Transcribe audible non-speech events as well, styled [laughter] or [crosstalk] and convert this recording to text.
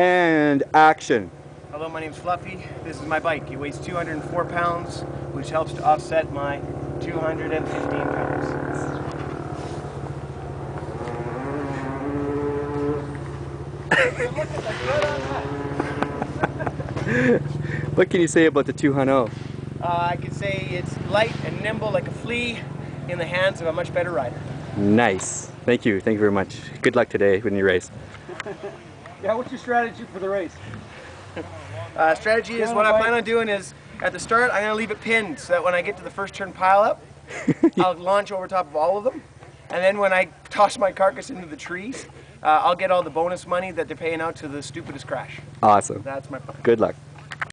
And action. Hello, my name's Fluffy. This is my bike. It weighs 204 pounds, which helps to offset my 215 pounds. [laughs] what can you say about the 200? Uh, I could say it's light and nimble like a flea in the hands of a much better rider. Nice. Thank you. Thank you very much. Good luck today when you race. [laughs] Yeah, what's your strategy for the race? Uh, strategy is what I plan on doing is at the start I'm going to leave it pinned so that when I get to the first turn pile up, [laughs] I'll launch over top of all of them. And then when I toss my carcass into the trees, uh, I'll get all the bonus money that they're paying out to the stupidest crash. Awesome. That's my plan. Good luck.